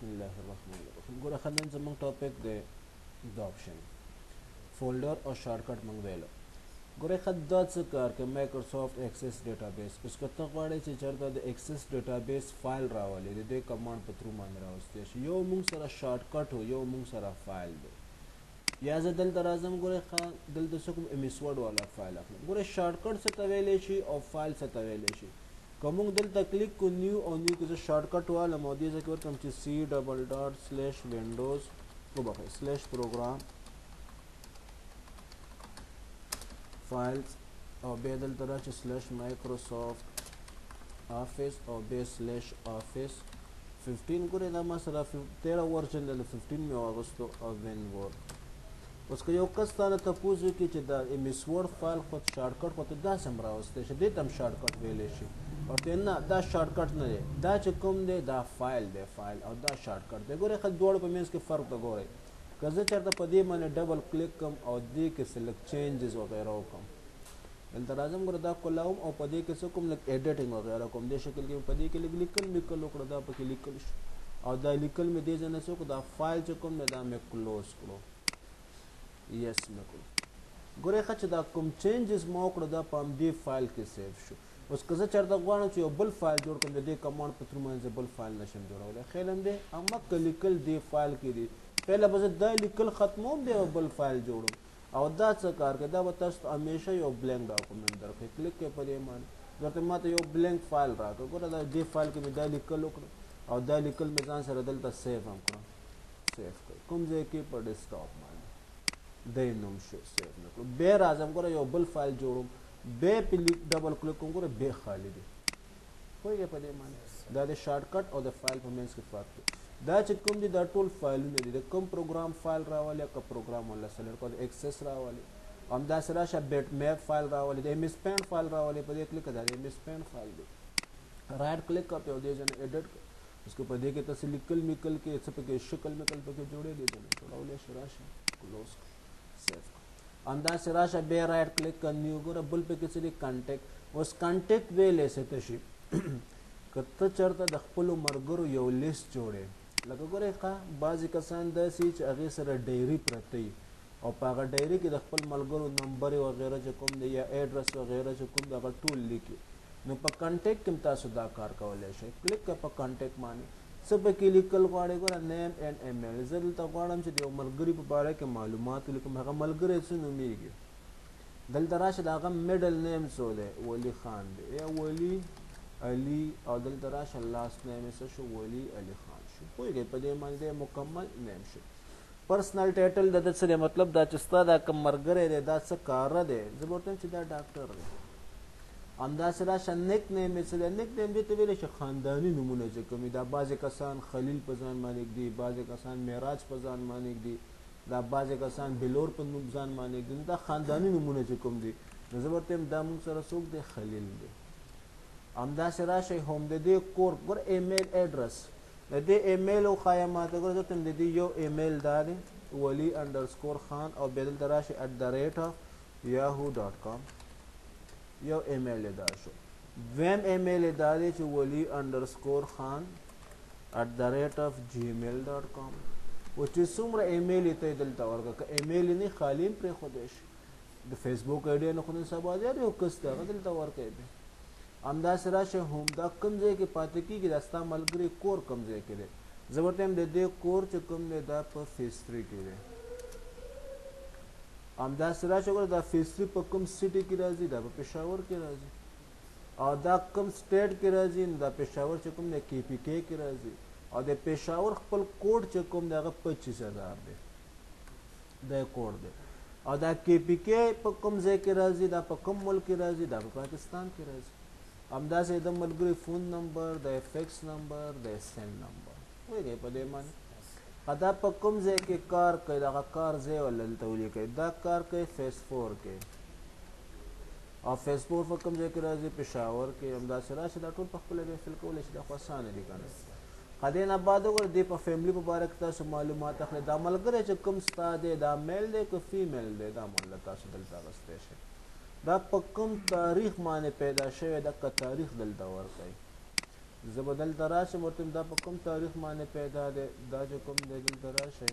بسم الله الرحمن الرحیم ګوره خنن زموږ ټاپک دی د آپشن فولډر او شارټکټ موږ ویلو ګوره خد دا څه کار کوي مایکروسافټ اکسس ډیټابیس اوس که ته غواړې چې چېرته د اکسس ډیټابیس فایل راولې د دې کمانډ په ترو باندې راوستې شي یو موږ سره شارټکټ یو موږ سره فایل دی یا زه دلته راځم ګورئ ښه دلته څه کوم امیسورډ والا فایل اخلم ګورئ شارټکټ څه ته ویلی شي او فایل څه ته ویلی شي که موږ دلته کلیک کو نیو او نیو کې زه شارټکټ والم او دې ځای کې ورکړم چې سی ډبل ډاټ سلیش وینډوز وبخښئ سلیش پروګرام فایلز او بیا دلته راشي سلیش مایکروسافټ آفیس او بیا سلیش آفیس ففټین ګورې دا ما سره تیرا ورژن دی د ففټین مې واغوستو او وین وور اوس که یو کس تانه تپوس وکړي چې دا ایم ایس ورډ فایل خو شارټکټ خو ته داسې هم راوستی شي دې ته هم شارټکټ ویلی شي ورته نه دا شارټکټ نه دی دا چې کوم دی دا فایل دی فایل او دا شارټکټ دی ګورې خلک دواړو په منځ کې فرق ته ګورئ که زه چېرته په دې باندې ډبل کلیک کوم او دې کې سلک چینجز وغیره وکړم دلته راځم ګوره دا کولاوم او په دې کې څه کوم لږ ایډیټینګ وغیره کوم دې شکل کې په دې کې لږ لیکل میکل وکړو دا پکې لیکل شو او دا لیکل مې دې ځای نه څوک دا فایل چې کوم دی دا مې کلوز کړو یس مې کړو ګورې ښه چې دا کوم چینجز ما وکړو دا په همدې فایل کې سیو شو اوس که زه چېرته غواړم چې یو بل فایل جوړ کړم د دې کمانډ په ترو باندې زه بل فایل نشم جوړولی خیال هم دی همکه لیکل دې فایل کې دي پهله به زه دا لیکل ختموم بیا به بل فایل جوړوم او دا څه کار کوي دا به تاسو ته همیشه یو بلینک ډاکومنټ درکړي کلیک کې په دې باندې درته ماته یو بلینک فایل راکړه ګوره دا دې فایل کې مې دا لیکل وکړو او دا لیکل مې ځان سره دلته سیو هم کړو سیو کړ کوم ځای کې په ډیسکټاپ باندې دې نوم شو سیو مې کړو به راځم ګوره یو بل فایل جوړوم به په ډبل کلیک کوم ګوره به خالی دی پوهېږئ په دې معنی دا د شارټ کټ او د فایل په منځ کې فرق دی دا چې کوم دي دا ټول فایلونه دي د کوم پروګرام فایل راولي که پروګرام ولا سلیکټ کړو د اکسس راولي هم دا سره شه بیټ میپ فایل راولي د ایم اس پینټ فایل راولي په دې کلیک دا د ایم اس پینټ فایل دی رائټ کلیک کړئ او دې ځنه ایډیټ کړئ اوس که په دې کې تاسو لیکل میکل کې څه پکې شکل میکل پکې جوړې دي ځنه جوړولې شي راشه کلوز کړئ سیف کړئ همداسې راشه بیا رایټ کلیک کړه نیو ګوره بل پکې څه دي کانټیکټ اوس کانټیکټ ویلې څه ته شي که ته چېرته د خپلو ملګرو یو لیست جوړې لکه ګورې ښه بعضې کسان داسې چې هغې سره ډایري پرته وي او په هغه ډایري کې د خپل ملګرو نمبرې وغیره چې کوم دی یا ایډرس وغیره چې کوم دی هغه ټول لیکي نو په کانټیکټ کې تاسو دا کار کولی شئ کلیک کړه په کانټیکټ باندې څه پکې لیکل غواړې ګوره نیم اینډ ایمیل زه دلته غواړم چې د یو ملګري په باره کې معلومات ولیکم هغه ملګری څه نومیږي دلته راشه د هغه میډل نیم څو دی ولی خان دی یا ولی علی او دلته راشه لاست نیم څه شو ولی علی خان شو پوهیږئ په دې معنی دی مکمل نیم شو پرسنل ټایټل د څه دی مطلب دا چې ستا دا کوم مرګره دی دا څه کار دی زه ورته چې دا ډاکټر دی همدا سره شن نیک نیم دی څه دی نیک نیم دی ته ویل شي خاندانی نمونه چې کوم دا بعضې کسان خلیل په ځان باندې ږدي بعضې کسان معراج په ځان باندې ږدي دا بعضې کسان بلور په نوم ځان باندې ږدي دا خاندانی نمونه چې کوم دی نو زه ورته دا مونږ سره څوک دی خلیل دی همدا سره شي هم د دې کور ګور ایمیل اډرس د دې ایمیل او خایا ماته ګوره دلته د دې یو ایمیل دا دی ولی انډرسکور خان او بیا دلته راشي اټ د ریټ یاهو ډاټ کام یو ایمیل دا شو دویم ایمیل دا دی چې ولی انډرسکور خان اټ د ریټ اف جیمیل ډاټ کام او چې څومره ایمیل ته دلته ورکړه که ایمیل نه خالیم پرې خو دی شي د فیسبوک ایډي نه خو نن سبا دی یو کس ته غزل ته ورکې به امدا سره شه هم دا کم ځای کې پاتې کیږي دا ستا ملګری کور کم ځای کې دی زه ورته هم د دې کور چې کم دی دا په فیس 3 کې دی امدا سره شه ګور دا فیس 3 په کم سټي کې راځي دا په پېښور کې راځي او دا کم سټیټ کې راځي دا پېښور چې کوم دی کې پی کې کې راځي او د پېښور خپل کوډ چې کوم دی هغه 25000 دی دی کور دی او دا کې پی کې په کوم ځای کې راځي دا په کوم ملک کې راځي دا په پاکستان کې راځي همداسې د ملګری فون نمبر د فیکس نمبر د سن نمبر ویږي په دې معنی دا په کوم ځای کې کار کوي دا کار ځای ولته ولیکي دا کار کوي فیس فور کې او فیس فور په کوم ځای کې راځي پېښور کې همداسې راشي دا ټول په خپل به فل کولای شي دا خو اسانه دي کنه قدې نه بعد وګوره دې په فیملی په باره کې تاسو معلومات اخلئ دا ملګری چې کوم ستا دی دا میل دی که فیمیل دی دا هم له تاسو دلته اخیستی شئ دا په کوم تاریخ باندې پیدا شوی دغه تاریخ دلته ورکوي زه به دلته راشم ورته دا په کوم تاریخ باندې پیدا دی دا چې کوم دی دلته راشئ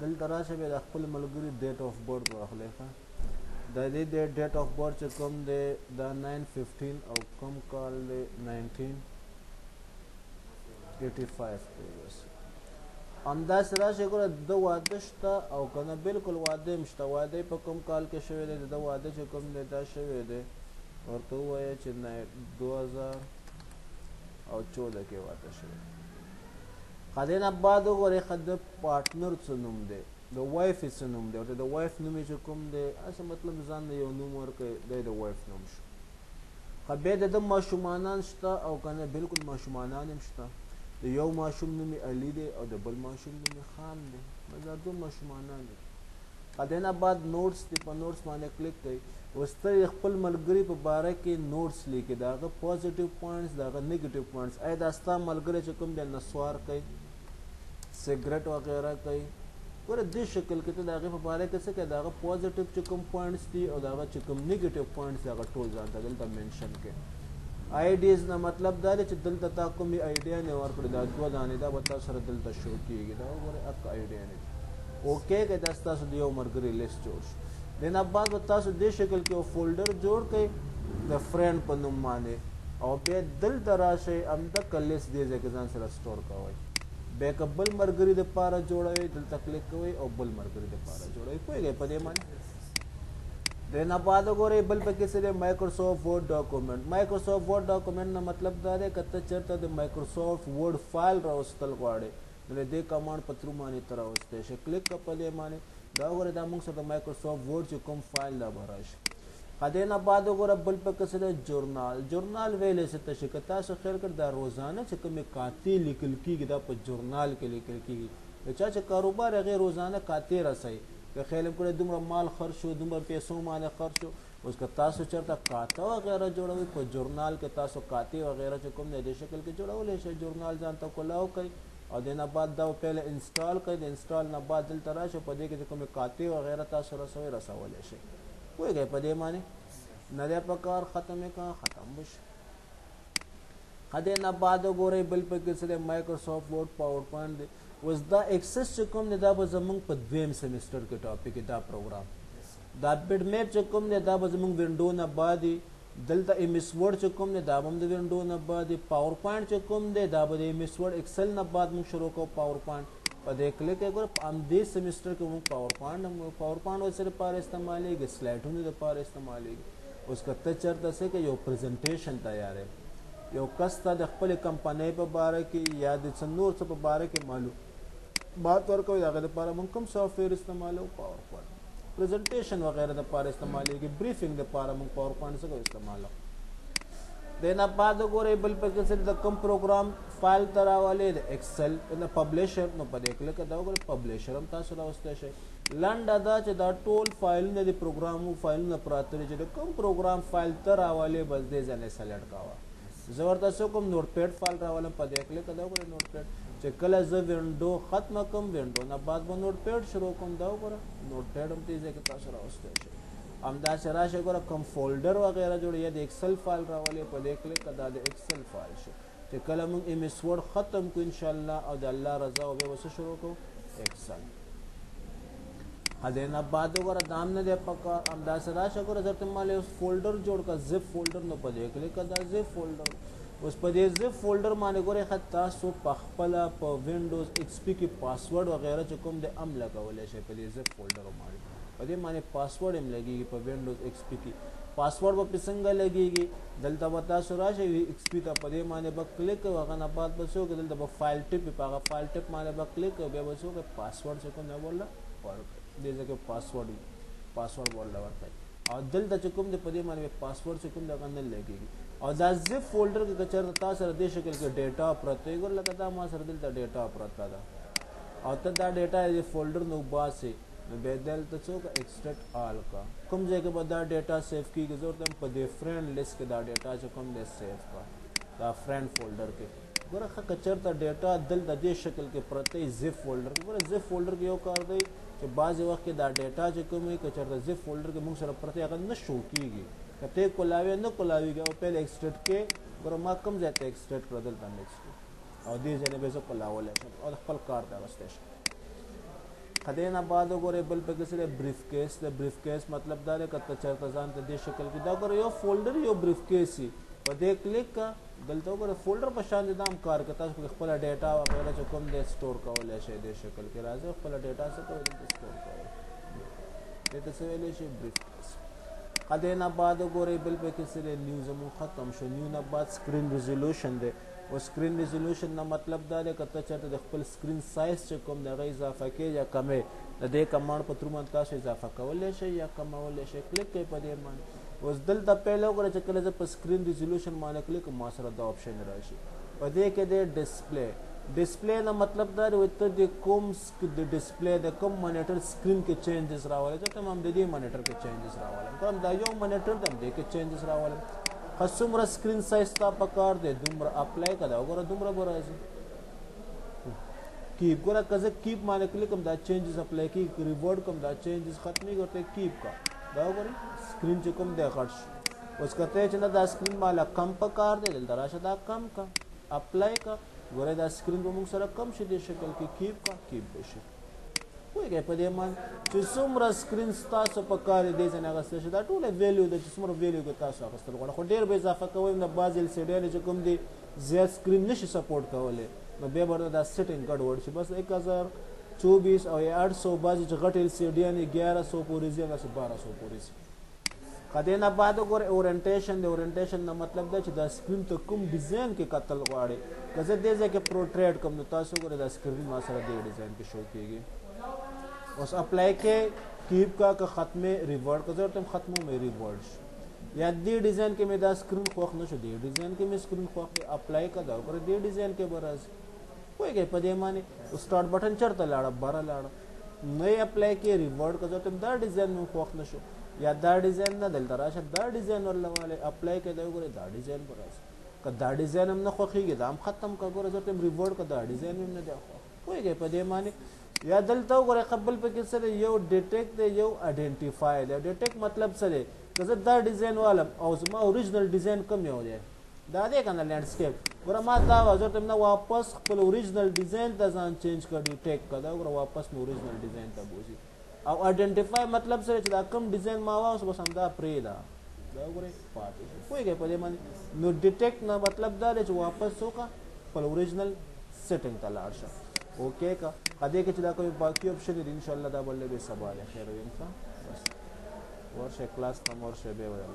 دلته راشه به د خپل ملګری ډیټ اف برت واخلې ښه د دې د ډیټ اف برت چې کوم دی دا 915 او کوم کال دی 1985 دی بس همداسې راشي ګوره د واده شته او که نه بلکل واده هم شته واده په کوم کال کې شوی دی د واده چې کوم دی دا شوی دی ورته ووایه چې 2014 کې واده شوی خدای نه بعد وګورئ خد د پارټنر څه نوم دی د وایف یې څه نوم دی ورته د وایف نوم یې چې کوم دی هسې مطلب ځان له یو نوم ورکړئ دا یې د وایف نوم شو ښه بیا د ده ماشومانان شته او که نه بلکل ماشومانان هم شته د یو ماشوم نوم یې علي دی او د بل ماشوم نوم یې خان دی بس دا دوه ماشومانان دي دې نه بعد نوټس دې په نوټس باندې کلیک کړئ اوس ته یې خپل ملګري په باره کې نوټس لیکي د هغه پوزیټیو پوینټس د هغه نیګیټیو پوینټس ایا دا ستا ملګری چې کوم دی نسوار کوي سګرټ وغیره کوي ګوره دې شکل کې ته د هغې په باره کې څه کوې د هغه پوزیټیو چې کوم پوینټس دي او د هغه چې کوم نیګیټیو پوینټس دي هغه ټول ځان ته دلته مینشن کړې آیډیز نه مطلب دا دی چې دلته تا کومې آیډیا نه ورکړې دا دوه دانې دا به تا سره دلته شو کېږي دا وګورئ اک آیډیا نه دي اوکه که دا ستاسو د یو مرګري لیست جوړ شو دین بعد به تاسو دې شکل کې یو فولډر جوړ کړئ د فرند په نوم باندې او بیا دلته راشئ همدغه لیست دې ځای کې ځان سره سټور کوئ بیا که بل مرګري د پاره جوړوي دلته کلیک کوئ او بل مرګري د پاره جوړوي پوهېږئ په دې باندې دې نه بعد وګورئ بل پکې څه دی مایکروسافټ ورډ ډاکومنټ مایکروسافټ ورډ ډاکومنټ نه مطلب دا دی که ته چېرته د مایکروسافټ ورډ فایل راوستل غواړې نو دې کمانډ په ترو معنی ته راوستی شی کلیک که په دې معنی دا وګوره دا موږ سره د مایکروسافټ ورډ چې کوم فایل دا به راشي که دې نه بعد وګوره بل په کسه ده جورنال جورنال ویلې څه ته شي که تاسو خیر کړ دا روزانه چې کومې کاتې لیکل کیږي دا په جورنال کې لیکل کیږي د چا چې کاروبار هغه روزانه کاتې رسي که خیال کړی دومره مال خرج شو دومره پیسو باندې خرج شو اوس که تاسو چرته کاته و غیره جوړوي په جورنال کې تاسو کاته و غیره چې کوم نه دې شکل کې جوړولې شي جورنال ځان ته کولاو کوي او د نه بعد دا پهله انسټال کوي د انسټال نه بعد دلته راشي په دې کې چې کوم کاته و غیره تاسو رسوي رسولې شي وایي په دې معنی نه ده په کار ختمه کا ختم بشي خدای نه بعد وګورئ بل پکې څه دی مایکروسافټ ورډ پاور پوینټ دی اوس دا اکسس چې کوم دی دا به زمونږ په دویم سیمسټر کې ټاپک دا پروګرام دا بیډ میپ چې کوم دی دا به زمونږ وینډو نه بعد دلته ایم ایس ورډ چې کوم دی دا به هم د وینډو نه بعد پاور پوینټ چې کوم دی دا به د ایم ایس ورډ اکسل نه بعد موږ شروع کوو پاور پوینټ په دې کلیک یې ګوره هم دې سیمسټر کې موږ پاور پوینټ هم پاور پوینټ ورسره لپاره استعمالیږي سلایډونو لپاره استعمالیږي اوس که ته چرته څه کې یو پریزنټیشن تیارې یو کس ته د خپل کمپنۍ په باره کې یا د څه نور څه په باره کې معلوم بات ورکوي دغه لپاره مونږ کوم سافټویر استعمالو پاور پوینټ پریزنټیشن وغیرہ د پاره استعمالیږي بریفینګ د پاره مونږ پاور پوینټ څخه استعمالو دینه بعد ګورې بل پکې سره د کوم پروګرام فایل تراولې د ایکسل د پبلشر نو په دې کله کې دا ګورې پبلشر هم تاسو راوستي شئ لنډه دا چې دا ټول فایلونه د پروګرامو فایلونه پراته دي چې د کوم پروګرام فایل ته راولې بس دې ځنې سلیکټ کاوه زه ورته څه کوم نوټ پیډ فایل راولم په دې کلیک دا وګوره نوټ پیډ چې کله زه وینډو ختمه کوم وینډو نه بعد به نوټ پیډ شروع کوم دا وګوره نوټ پیډ هم دې ځای کې تاسو راوستی شئ همداسې راشئ ګوره کوم فولډر وغیره جوړ یا د ایکسل فایل راولې په دې کلیک دا د ایکسل فایل شو چې کله موږ ایم اس ورډ ختم کو ان شاء الله او د الله رضا او به وسه شروع کو احسان حزین آباد وګوره دام نه دی پکار امدا سره شکر حضرت مال اوس فولډر جوړ کا زپ فولډر نو پدې کله کدا زپ فولډر اوس پدې زپ فولډر باندې ګوره خط تاسو پخپل په وینډوز ایکس پی کې پاسورډ او غیره چې کوم د عمل کولای شي پدې زپ فولډر باندې په دې باندې پاسورډ هم لګيږي په وینډوز ایکس پی کې پاسورډ به څنګه لګيږي دلته به تاسو راشئ ایکس پی ته په دې باندې به کلیک کوئ هغه نه بعد به څوک دلته به فایل ټیپ په هغه فایل ټیپ باندې به کلیک کوئ بیا به څوک پاسورډ چې کوم دی ورله ورکړئ دې ځکه پاسورډ پاسورډ ورله ورکړئ او دلته چې کوم دی په دې باندې پاسورډ چې کوم دی هغه نه لګيږي او دا زیپ فولډر کې که چېرته تا سره دې شکل کې ډیټا پرته وي ګور لکه دا ما سره دلته ډیټا پرته ده او ته دا ډیټا د فولډر نه وباسې نو بیا دلته څوک ایکسټریکټ آل کا کوم ځای کې به دا ډیټا سیو کیږي زه ورته په دې فرند لیست کې دا ډیټا چې کوم دی سیو کا دا فرند فولډر کې ګوره ښه که چېرته ډیټا دلته دې شکل کې پرته وي زیف فولډر کې ګوره زیف فولډر کې یو کار دی چې بعضې وخت کې دا ډیټا چې کوم وي که چېرته زیف فولډر کې موږ سره پرته هغه نه شو کیږي که ته کولاوې نه کولاویږي او پهله ایکسټریټ کې ګوره ما کوم ځای ته ایکسټریټ کړه دلته مې ایکسټریټ او دې ځای نه به زه کولاولی شم او خپل کار ته راوستی شم که دې نه بعد وګورئ بل پکې څه دی بریف کیس دی بریف کیس مطلب دا دی که ته چېرته ځان ته دې شکل کې دا ګوره یو فولډر یو بریف کیس وي په دې کلیک که دلته وګوره فولډر په شان دی دا هم کار کوي تاسو پکې خپله ډیټا وغیره چې کوم دی سټور کولی شئ دې شکل کې راځئ خپله ډیټا څه کوئ دلته سټور کوئ دې ته څه ویلی شي بریف کیس قدینا بعد وګورئ بل پکې سره نیو زموږ ختم شو نیو نه بعد سکرین ریزولوشن دی او سکرین ریزولوشن نه مطلب دا دی که ته چېرته د خپل سکرین سایز چې کوم دی هغه اضافه کې یا کمې د دې کمانډ په ترو باندې تاسو اضافه کولی شئ یا کمولی شئ کلیک کوئ په دې باندې اوس دلته پیل وکړئ چې کله زه په سکرین ریزولوشن باندې کلیک کوم ما سره دا آپشن راشي په دې کې دی ډسپلی ډسپلی نه مطلب دا دی ته د کوم کې د ډیسپلی د کوم مانیټر سکرین کې چینجز راولم زه ته هم د دې مانیټر کې چینجز راولم کوم دا یو مانیټر دم دې کې چینجز راولم که څومره سکرین سایز تا په کار دی دومره اپلای کړه وګوره دومره به راځي کیپ ګوره که زه کیپ باندې کلیک کوم دا چینجز اپلای کېږي که ریبورډ کوم دا چینجز ختمېږي ورته کیپ کا دا وګورئ سکرین چې کوم دی غټ شو اوس که ته چې نه دا سکرین ماله کم په کار دی دلته راشه دا کم کا اپلای کا ګوره دا سکرین به موږ سره کم شي دې شکل کې کیپ کا کیپ به شي پوهېږئ په دې من چې څومره سکرین ستاسو په کار دی ځینې اخیستلی شي دا ټوله ویلیو ده چې څومره ویلیو کې تاسو اخیستل غواړئ خو ډېر به اضافه کوئ نه بعضې ایل سي ډیانې چې کوم دی زیات سکرین نشي سپورټ کولی نو بیا به ورته دا سیټینګ ګډوډ شي بس ایک هزار چوبیس او یا اټ سو بعضې چې غټ ایل سي ډیانې ګیاره سو پورې ځي هغسې باره سو پورې ځي که دې نه بعد وګورې اورینټیشن دی اورینټیشن نه مطلب دا چې دا سکرین ته کوم ډیزاین کې کتل غواړي که زه دې ځای کې پروټریټ کوم نو تاسو وګورئ دا سکرین ما سره دې ډیزاین کې شو کېږي اوس اپلای کې کیپ کا که ختمې ریورډ که زه ورته ختمو مې ریورډ شو یا دې ډیزاین کې مې دا سکرین خوښ نه شو دې ډیزاین کې مې سکرین خوښ دی اپلای که دا وګورئ دې ډیزاین کې به راځي پوهېږئ په دې معنی سټارټ بټن چېرته لاړه بره لاړه نه یې اپلای کې ریورډ که ته دا ډیزاین مې خوښ نشو یا دا ډیزاین نه دلته راشه دا ډیزاین ورلواله اپلای کې دا وګوره دا ډیزاین به راځي که دا ډیزاین هم نه خوښیږي دا هم ختم که ګوره زه ته ریورډ که دا ډیزاین هم نه دی خوښ پوهېږئ په دې معنی یا دلته وګوره خپل پکې څه دی یو ډیټیک دی یو ایډنټیفای دی ډیټیک مطلب څه دی که زه دا ډیزاین والم او زما اوریجنل ډیزاین کوم یو دی دا دی کنه لینډسکیپ ګره ما دا وزر تم نه واپس خپل اوریجنل ډیزاین ته ځان چینج کړ دی ټیک کړه ګره واپس مو اوریجنل ډیزاین ته بوزي او ایڈنټیفای مطلب سره چې دا کم ډیزاین ما واوس بس هم دا پرې ده دا ګره پاتې شو پوهیږئ په دې باندې نو ډیټیکټ نه مطلب دا دی چې واپس وکړه خپل اوریجنل سیټینګ ته لاړ شه اوکې کا په دې کې چې دا کوم باقي اپشن دی ان شاء الله دا بل به سبا دی خیر ویم ښه بس ورشه کلاس ته مورشه به وایي